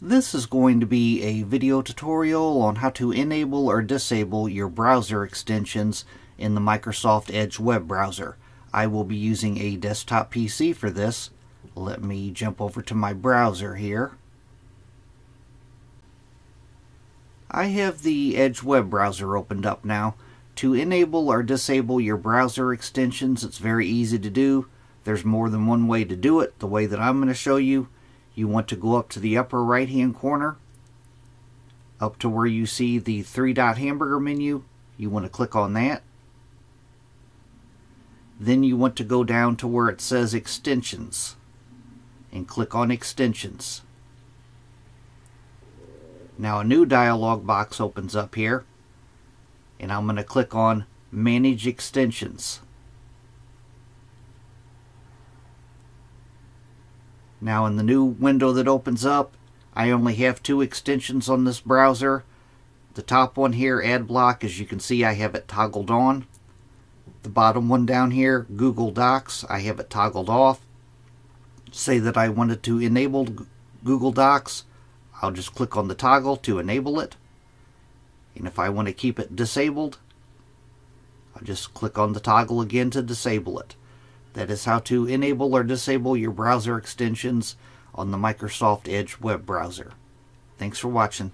This is going to be a video tutorial on how to enable or disable your browser extensions in the Microsoft Edge web browser. I will be using a desktop PC for this. Let me jump over to my browser here. I have the Edge web browser opened up now. To enable or disable your browser extensions, it's very easy to do. There's more than one way to do it. The way that I'm going to show you you want to go up to the upper right hand corner up to where you see the three dot hamburger menu you want to click on that then you want to go down to where it says extensions and click on extensions now a new dialog box opens up here and I'm going to click on manage extensions Now in the new window that opens up, I only have two extensions on this browser. The top one here, AdBlock, as you can see, I have it toggled on. The bottom one down here, Google Docs, I have it toggled off. Say that I wanted to enable Google Docs, I'll just click on the toggle to enable it. And if I want to keep it disabled, I'll just click on the toggle again to disable it. That is how to enable or disable your browser extensions on the Microsoft Edge web browser. Thanks for watching.